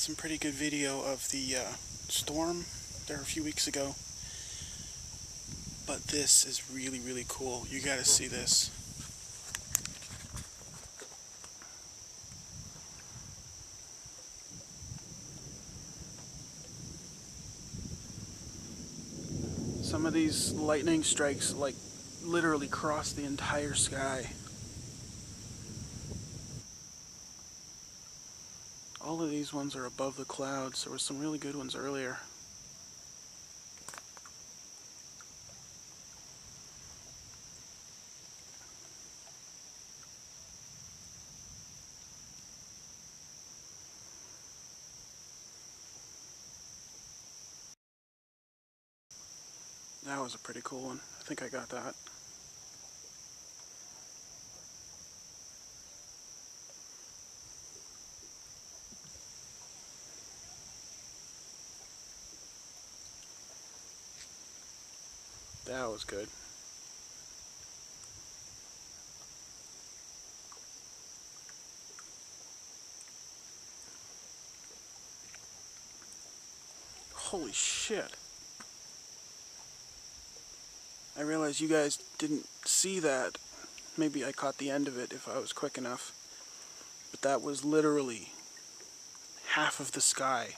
some pretty good video of the uh, storm there a few weeks ago. But this is really, really cool. You gotta see this. Some of these lightning strikes like literally cross the entire sky. All of these ones are above the clouds. There were some really good ones earlier. That was a pretty cool one. I think I got that. That was good. Holy shit. I realize you guys didn't see that. Maybe I caught the end of it if I was quick enough. But that was literally half of the sky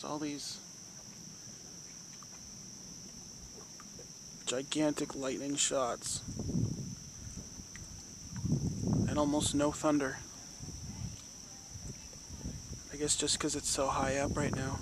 There's all these gigantic lightning shots and almost no thunder. I guess just because it's so high up right now.